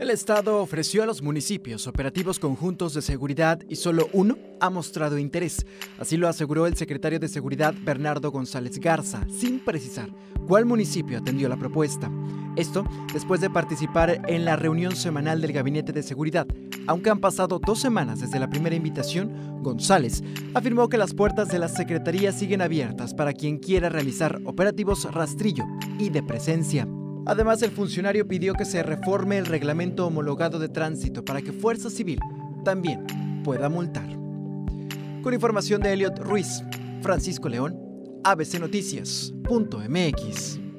El Estado ofreció a los municipios operativos conjuntos de seguridad y solo uno ha mostrado interés. Así lo aseguró el secretario de Seguridad Bernardo González Garza, sin precisar cuál municipio atendió la propuesta. Esto después de participar en la reunión semanal del Gabinete de Seguridad. Aunque han pasado dos semanas desde la primera invitación, González afirmó que las puertas de la Secretaría siguen abiertas para quien quiera realizar operativos rastrillo y de presencia. Además, el funcionario pidió que se reforme el reglamento homologado de tránsito para que Fuerza Civil también pueda multar. Con información de Elliot Ruiz, Francisco León, abcnoticias.mx.